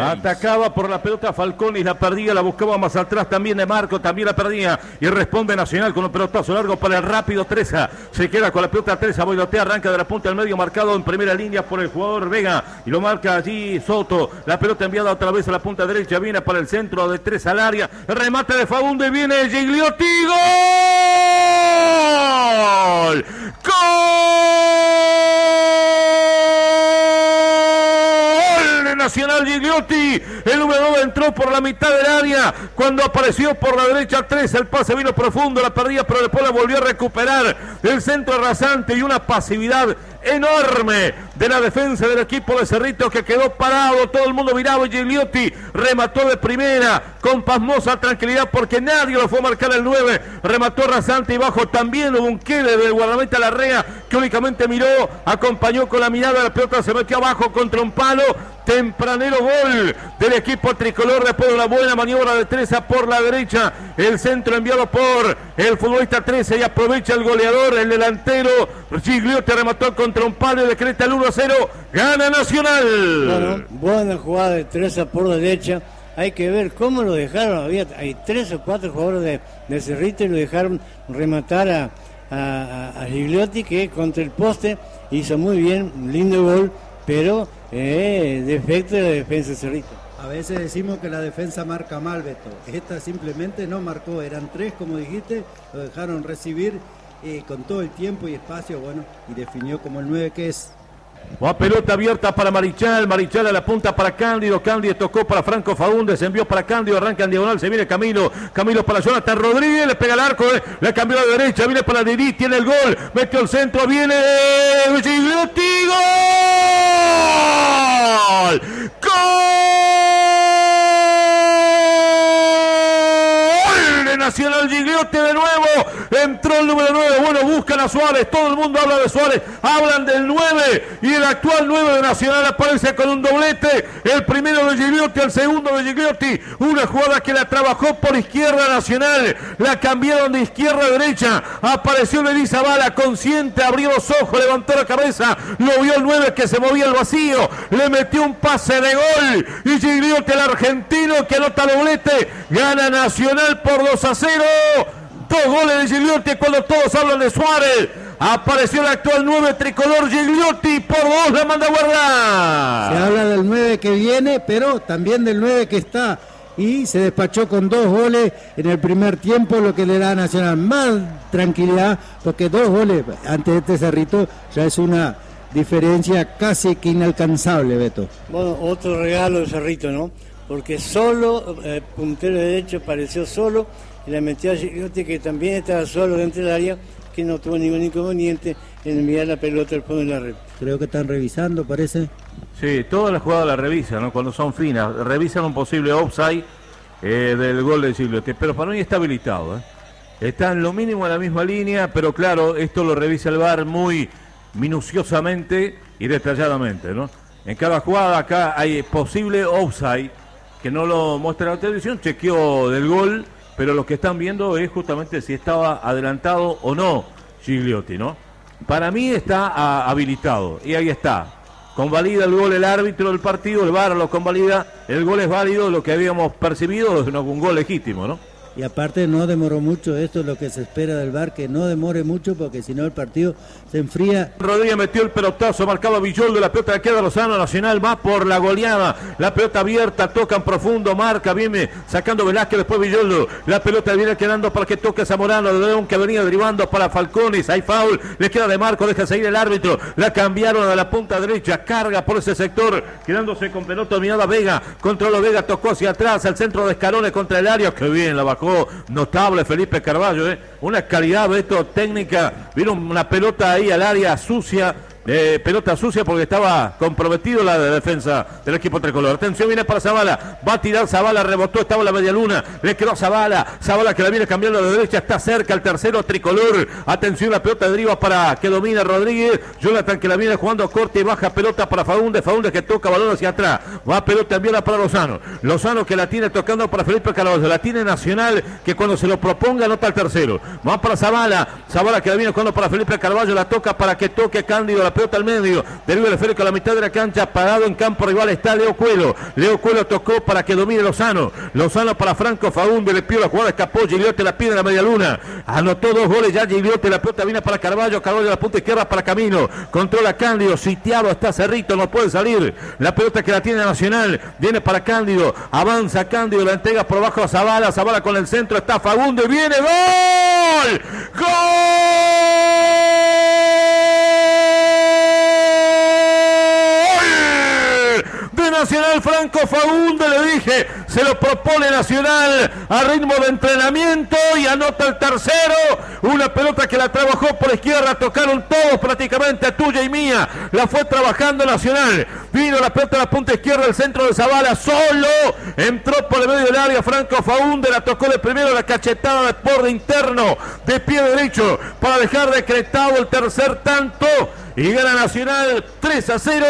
Atacaba por la pelota Falcón y la perdía, la buscaba más atrás también de Marco, también la perdía y responde Nacional con un pelotazo largo para el rápido Treza. Se queda con la pelota Treza, boilotea, arranca de la punta al medio, marcado en primera línea por el jugador Vega y lo marca allí Soto. La pelota enviada otra vez a la punta derecha, viene para el centro de Treza al área, remate de Fagunde, viene Gigliotti, ¡Gol! Nacional Gigliotti. El número 9 entró por la mitad del área. Cuando apareció por la derecha 3, el pase vino profundo, la perdía, pero después la volvió a recuperar. El centro rasante y una pasividad enorme de la defensa del equipo de Cerrito que quedó parado, todo el mundo miraba Gigliotti remató de primera con pasmosa tranquilidad porque nadie lo fue a marcar el 9, remató rasante y bajo también hubo un quede del guardameta Larrea que únicamente miró, acompañó con la mirada, la pelota se metió abajo contra un palo, tempranero gol del equipo tricolor después de una buena maniobra de Treza por la derecha, el centro enviado por el futbolista 13 y aprovecha el goleador, el delantero Gigliotti remató contra un palo y decreta el 1 0, gana Nacional. Bueno, buena jugada de Treza por derecha. Hay que ver cómo lo dejaron. Había, hay tres o cuatro jugadores de, de y lo dejaron rematar a, a, a, Gigliotti que contra el poste hizo muy bien, lindo gol, pero eh, defecto de la defensa de Cerrito. A veces decimos que la defensa marca mal, Beto. Esta simplemente no marcó, eran tres, como dijiste, lo dejaron recibir eh, con todo el tiempo y espacio, bueno, y definió como el 9 que es. Va pelota abierta para Marichal, Marichal a la punta para Cándido, Cándido tocó para Franco Faúndez, envió para Cándido, arranca en diagonal, se viene Camilo, Camilo para Jonathan Rodríguez, le pega el arco, eh, le cambió a la derecha, viene para Didi, tiene el gol, metió el centro, viene Gigliotti, gol, gol Nacional Gigliotti de nuevo, entró el número 9, bueno, buscan a Suárez, todo el mundo habla de Suárez, hablan del 9 y el actual 9 de Nacional aparece con un doblete, el primero de Gigliotti, el segundo de Gigliotti, una jugada que la trabajó por izquierda Nacional, la cambiaron de izquierda a derecha, apareció Lely Bala, consciente, abrió los ojos, levantó la cabeza, lo vio el 9 que se movía al vacío, le metió un pase de gol. Y Gigliotti, el argentino que anota doblete, gana Nacional por 2 a 0. Dos goles de Gigliotti cuando todos hablan de Suárez. Apareció el actual 9 tricolor Gigliotti. Por dos la manda a guardar. Se habla del 9 que viene, pero también del 9 que está. Y se despachó con dos goles en el primer tiempo, lo que le da a Nacional más tranquilidad, porque dos goles ante este Cerrito ya es una diferencia casi que inalcanzable, Beto. Bueno, otro regalo de Cerrito, ¿no? Porque solo, eh, puntero derecho, apareció solo y la metió a Gigliotti que también estaba solo dentro del área, que no tuvo ningún inconveniente en enviar la pelota al fondo de la red. Creo que están revisando, parece. Sí, todas las jugadas las revisan, ¿no? Cuando son finas, revisan un posible offside eh, del gol de Gigliotti, pero para mí está habilitado, ¿eh? Está en lo mínimo en la misma línea, pero claro, esto lo revisa el VAR muy minuciosamente y detalladamente, ¿no? En cada jugada acá hay posible offside que no lo muestra la televisión, chequeo del gol, pero lo que están viendo es justamente si estaba adelantado o no Gigliotti, ¿no? Para mí está a, habilitado y ahí está. Convalida el gol el árbitro del partido, el VAR lo convalida, el gol es válido, lo que habíamos percibido es un gol legítimo, ¿no? Y aparte no demoró mucho, esto es lo que se espera del VAR, que no demore mucho porque si no el partido se enfría. Rodríguez metió el pelotazo, marcaba Villoldo, la pelota queda Lozano Nacional, va por la goleada, la pelota abierta, toca en profundo, marca, viene sacando Velázquez, después Villoldo, la pelota viene quedando para que toque Zamorano, de León que venía derivando para Falcones, hay foul, le queda de Marco, deja seguir el árbitro, la cambiaron a la punta derecha, carga por ese sector, quedándose con pelota dominada Vega, controló Vega, tocó hacia atrás, al centro de Escarones contra el área, que bien la bajó notable Felipe Carballo, ¿eh? una calidad de esto técnica, vino una pelota ahí al área sucia, eh, pelota sucia porque estaba comprometido la de defensa del equipo tricolor. Atención, viene para Zavala. Va a tirar Zavala, rebotó, estaba la media luna. Le quedó Zavala. Zavala que la viene cambiando de derecha, está cerca el tercero tricolor. Atención, la pelota deriva para que domina Rodríguez. Jonathan que la viene jugando corte y baja pelota para Faunde. Faunde que toca balón hacia atrás. Va pelota enviada para Lozano. Lozano que la tiene tocando para Felipe Carvalho. La tiene Nacional que cuando se lo proponga anota el tercero. Va para Zavala. Zavala que la viene jugando para Felipe Carvalho. La toca para que toque Cándido. La pelota al medio, deriva el esférico a la mitad de la cancha, parado en campo rival está Leo Cuelo. Leo Cuelo tocó para que domine Lozano. Lozano para Franco Faúndo, le pidió la jugada, escapó, Giliote la pide en la media luna. Anotó dos goles ya Giliote, la pelota viene para Carballo, Carballo la punta izquierda para Camino. Controla Cándido, sitiado está Cerrito, no puede salir. La pelota que la tiene Nacional, viene para Cándido, avanza Cándido, la entrega por abajo a Zavala, Zavala con el centro, está Fagundo y viene gol. ¡Gol! Nacional Franco Fagunde, le dije, se lo propone Nacional a ritmo de entrenamiento y anota el tercero, una pelota que la trabajó por izquierda, tocaron todos prácticamente, tuya y mía, la fue trabajando Nacional, vino la pelota a la punta izquierda, el centro de Zavala, solo, entró por el medio del área, Franco Fagunde la tocó de primero, la cachetada de por interno, de pie derecho, para dejar decretado el tercer tanto, y gana Nacional 3 a 0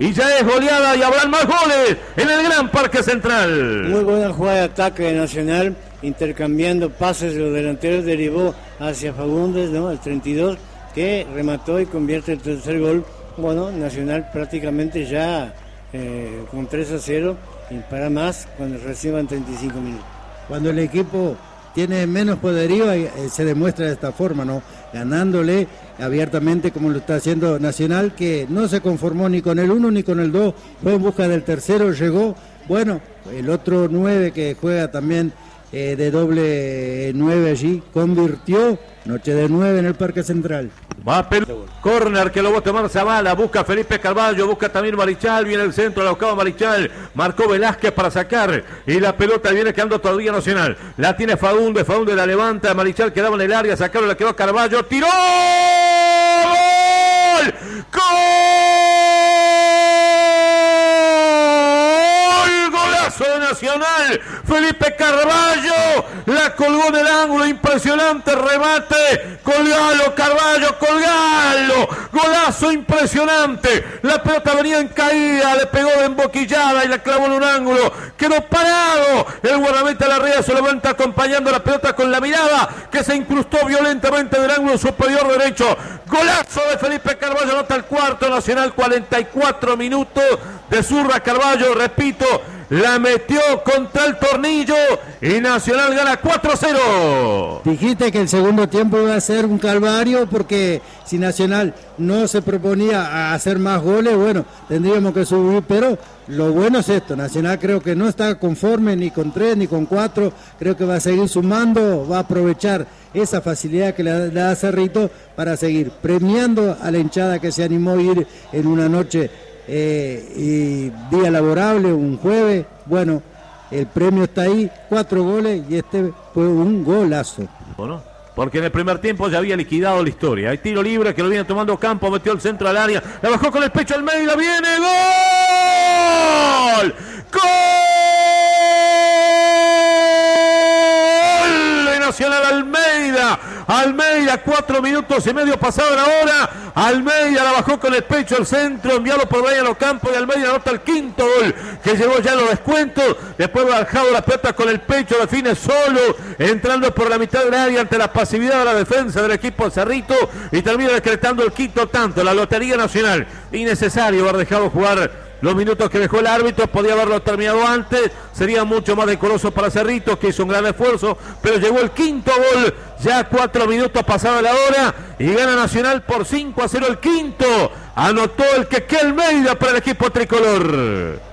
y ya es goleada y habrán más goles en el Gran Parque Central. Muy buena jugada de ataque de Nacional, intercambiando pases de los delanteros, derivó hacia Fagundes, ¿no? El 32, que remató y convierte el tercer gol. Bueno, Nacional prácticamente ya eh, con 3 a 0 y para más cuando reciban 35 minutos. Cuando el equipo tiene menos poderío eh, se demuestra de esta forma, ¿no? Ganándole abiertamente como lo está haciendo Nacional, que no se conformó ni con el 1 ni con el 2, fue en busca del tercero, llegó, bueno, el otro 9 que juega también eh, de doble 9 allí, convirtió noche de 9 en el Parque Central. Va a corner que lo va a tomar Zavala, busca Felipe Carballo, busca también Marichal, viene el centro, la buscaba Marichal, marcó Velázquez para sacar y la pelota viene quedando todavía Nacional. La tiene Faunde, Faunde la levanta, Marichal quedaba en el área, sacaron, la quedó Carballo, tiró. ¡Gol! ¡Gol! ¡Golazo Nacional! Felipe Carballo la colgó en el ángulo, impresionante remate. Colgalo, Carballo, colgalo. Golazo impresionante. La pelota venía en caída, le pegó de emboquillada y la clavó en un ángulo. Quedó parado. El guardameta Larrea se levanta acompañando la pelota con la mirada que se incrustó violentamente del ángulo superior derecho. Golazo de Felipe Carballo, nota el cuarto nacional, 44 minutos de Zurra Carballo, repito, la metió contra el tornillo y Nacional gana 4-0. Dijiste que el segundo tiempo iba a ser un calvario porque si Nacional no se proponía hacer más goles, bueno, tendríamos que subir, pero lo bueno es esto, Nacional creo que no está conforme ni con tres ni con cuatro, creo que va a seguir sumando, va a aprovechar esa facilidad que le da Cerrito para seguir premiando a la hinchada que se animó a ir en una noche eh, y día laborable, un jueves, bueno, el premio está ahí, cuatro goles y este fue un golazo. Bueno, porque en el primer tiempo ya había liquidado la historia. Hay tiro libre que lo viene tomando Campo, metió el centro al área, la bajó con el pecho al medio, viene gol. ¡Gol! de Nacional Almeida. Almeida, cuatro minutos y medio pasado la hora. Almeida la bajó con el pecho al centro, enviado por Brian Ocampo y Almeida anota el quinto gol que llegó ya los descuentos. Después bajado la pelota con el pecho, define solo, entrando por la mitad del área ante la pasividad de la defensa del equipo Cerrito y termina decretando el quinto tanto. La Lotería Nacional, innecesario haber dejado jugar los minutos que dejó el árbitro, podía haberlo terminado antes, sería mucho más decoroso para Cerrito, que hizo un gran esfuerzo, pero llegó el quinto gol, ya cuatro minutos pasada la hora, y gana Nacional por 5 a 0 el quinto, anotó el que Almeida para el equipo tricolor.